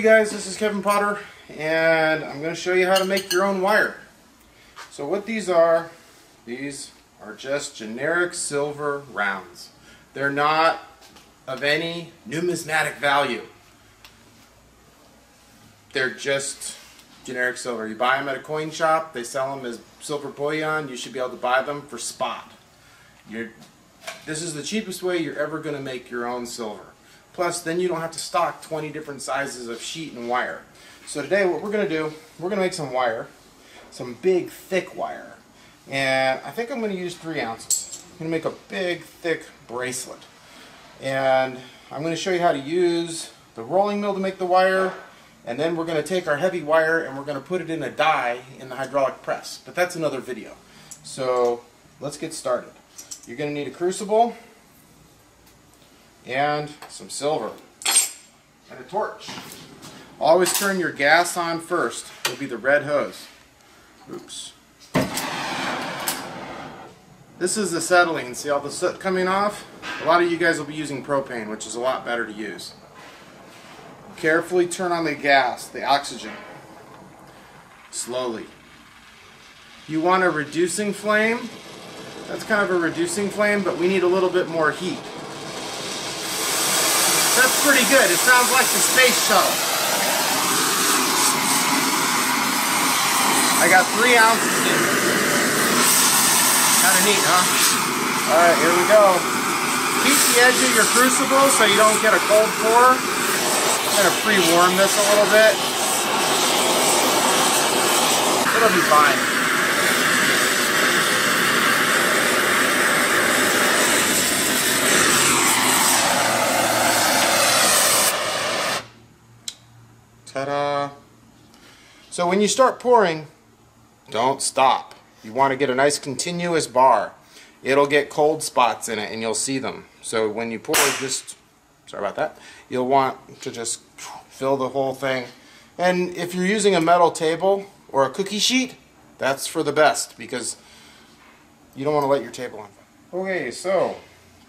you guys, this is Kevin Potter and I'm going to show you how to make your own wire. So what these are, these are just generic silver rounds. They're not of any numismatic value. They're just generic silver. You buy them at a coin shop, they sell them as silver bullion, you should be able to buy them for spot. You're, this is the cheapest way you're ever going to make your own silver. Plus, then you don't have to stock 20 different sizes of sheet and wire. So today what we're going to do, we're going to make some wire, some big thick wire. And I think I'm going to use three ounces. I'm going to make a big thick bracelet. And I'm going to show you how to use the rolling mill to make the wire, and then we're going to take our heavy wire and we're going to put it in a die in the hydraulic press. But that's another video. So let's get started. You're going to need a crucible, and some silver and a torch. Always turn your gas on first. It'll be the red hose. Oops. This is acetylene. See all the soot coming off? A lot of you guys will be using propane, which is a lot better to use. Carefully turn on the gas, the oxygen. Slowly. You want a reducing flame. That's kind of a reducing flame, but we need a little bit more heat. That's pretty good. It sounds like the space shuttle. I got three ounces in. Kind of neat, huh? Alright, here we go. Keep the edge of your crucible so you don't get a cold pour. I'm going to pre-warm this a little bit. It'll be fine. So when you start pouring, don't stop. You want to get a nice continuous bar. It'll get cold spots in it and you'll see them. So when you pour, just, sorry about that, you'll want to just fill the whole thing. And if you're using a metal table or a cookie sheet, that's for the best because you don't want to let your table on. Okay, so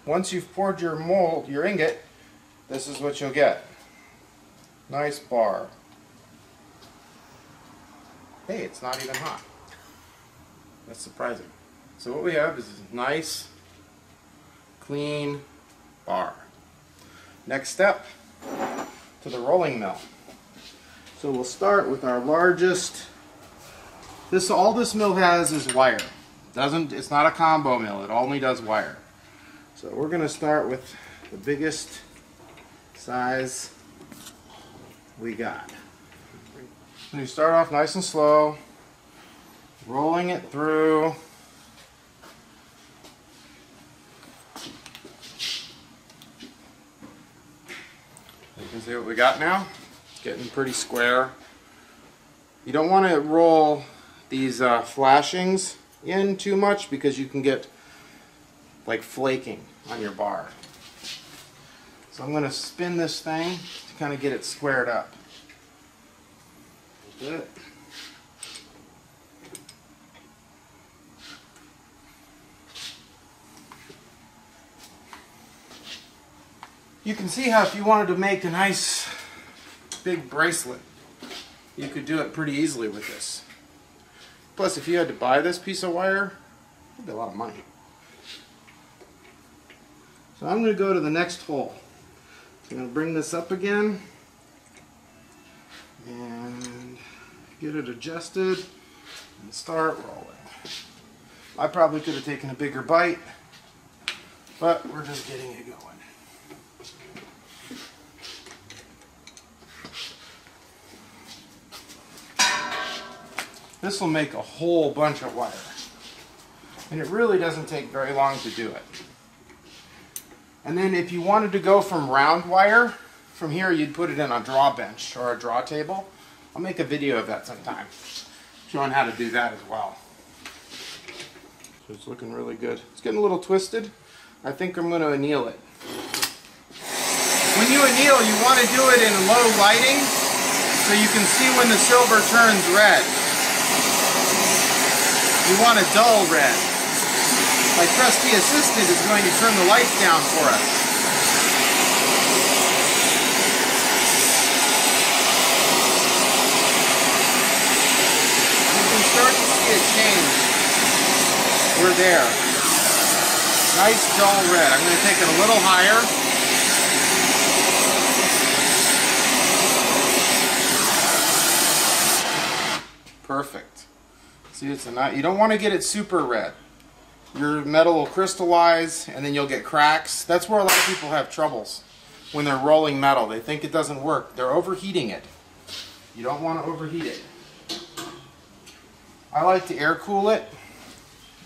once you've poured your mold, your ingot, this is what you'll get. Nice bar. Hey, it's not even hot. That's surprising. So what we have is a nice, clean bar. Next step, to the rolling mill. So we'll start with our largest, this all this mill has is wire. Doesn't It's not a combo mill, it only does wire. So we're going to start with the biggest size we got. You start off nice and slow, rolling it through. You can see what we got now. It's getting pretty square. You don't want to roll these uh, flashings in too much because you can get like flaking on your bar. So I'm going to spin this thing to kind of get it squared up. You can see how if you wanted to make a nice big bracelet, you could do it pretty easily with this. Plus, if you had to buy this piece of wire, it'd be a lot of money. So I'm going to go to the next hole. I'm going to bring this up again and get it adjusted and start rolling. I probably could have taken a bigger bite, but we're just getting it going. This will make a whole bunch of wire. And it really doesn't take very long to do it. And then if you wanted to go from round wire, from here you'd put it in a draw bench or a draw table. I'll make a video of that sometime, showing how to do that as well. So it's looking really good. It's getting a little twisted. I think I'm going to anneal it. When you anneal, you want to do it in low lighting so you can see when the silver turns red. You want a dull red. My trusty assistant is going to turn the lights down for us. Changed. We're there. Nice dull red. I'm going to take it a little higher. Perfect. See, it's a not. You don't want to get it super red. Your metal will crystallize, and then you'll get cracks. That's where a lot of people have troubles when they're rolling metal. They think it doesn't work. They're overheating it. You don't want to overheat it. I like to air cool it.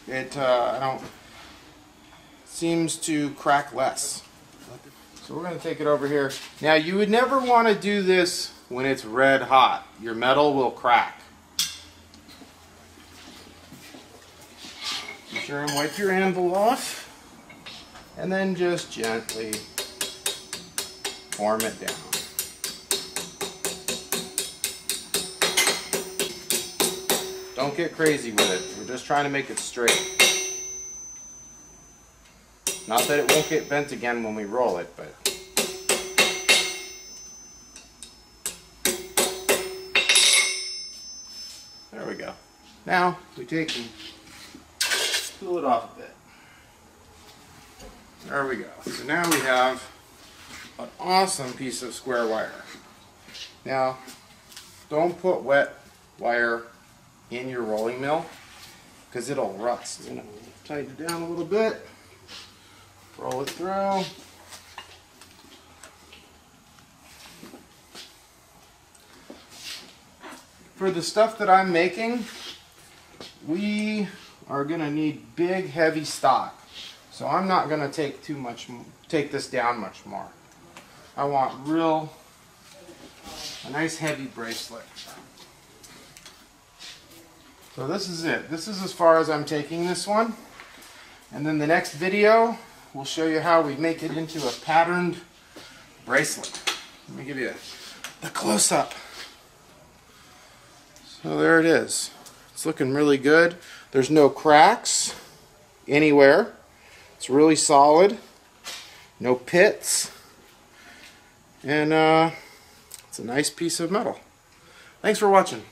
It uh, I don't seems to crack less. So we're going to take it over here. Now you would never want to do this when it's red hot. Your metal will crack. Be sure and wipe your anvil off. And then just gently form it down. Don't get crazy with it. We're just trying to make it straight. Not that it won't get bent again when we roll it, but... There we go. Now, we take and pull it off a bit. There we go. So now we have an awesome piece of square wire. Now, don't put wet wire in your rolling mill because it'll rust. You know, tighten it down a little bit, roll it through. For the stuff that I'm making, we are going to need big, heavy stock. So I'm not going to take too much, take this down much more. I want real, a nice heavy bracelet. So this is it. This is as far as I'm taking this one. And then the next video we'll show you how we make it into a patterned bracelet. Let me give you the close-up. So there it is. It's looking really good. There's no cracks anywhere. It's really solid. No pits. And uh, it's a nice piece of metal. Thanks for watching.